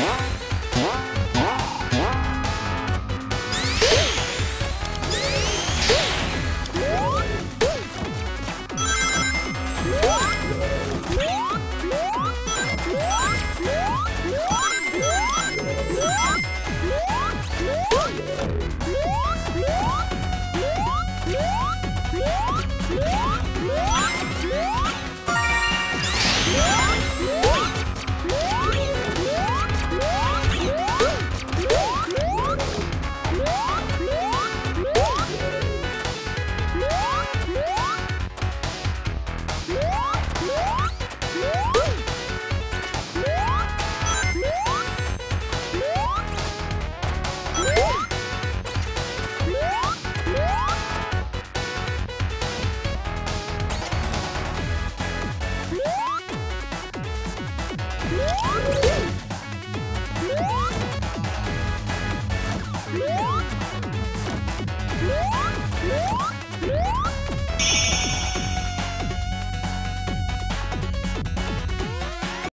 What? Woo!